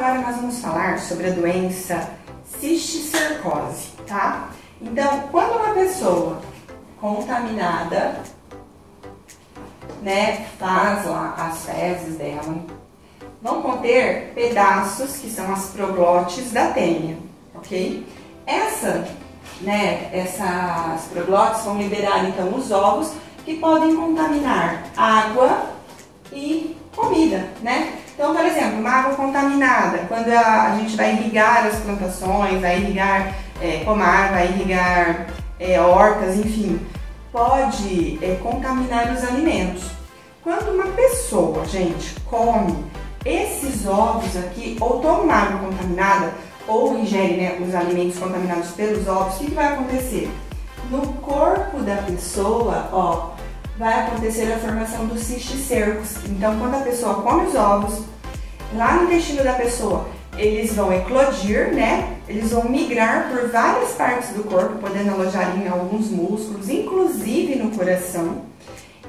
agora nós vamos falar sobre a doença cisticercose, tá? Então, quando uma pessoa contaminada, né, faz lá as fezes dela, vão conter pedaços que são as proglotes da tênia, ok? Essa, né, essas proglotes vão liberar então os ovos que podem contaminar água e comida, né? Então, por exemplo, uma água contaminada, quando a, a gente vai irrigar as plantações, vai irrigar é, pomar, vai irrigar é, hortas, enfim, pode é, contaminar os alimentos. Quando uma pessoa, gente, come esses ovos aqui, ou toma água contaminada, ou ingere né, os alimentos contaminados pelos ovos, o que, que vai acontecer? No corpo da pessoa, ó, vai acontecer a formação dos cisticercos. Então, quando a pessoa come os ovos, lá no intestino da pessoa, eles vão eclodir, né? Eles vão migrar por várias partes do corpo, podendo alojar em alguns músculos, inclusive no coração.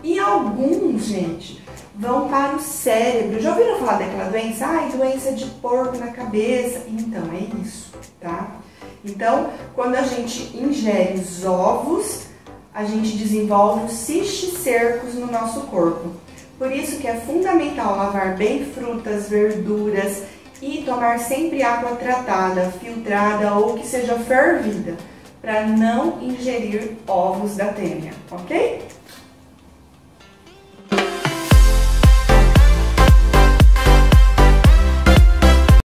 E alguns, gente, vão para o cérebro. Já ouviram falar daquela doença? Ai, doença de porco na cabeça. Então, é isso, tá? Então, quando a gente ingere os ovos, a gente desenvolve os cisticercos no nosso corpo. Por isso que é fundamental lavar bem frutas, verduras e tomar sempre água tratada, filtrada ou que seja fervida, para não ingerir ovos da tênia, ok?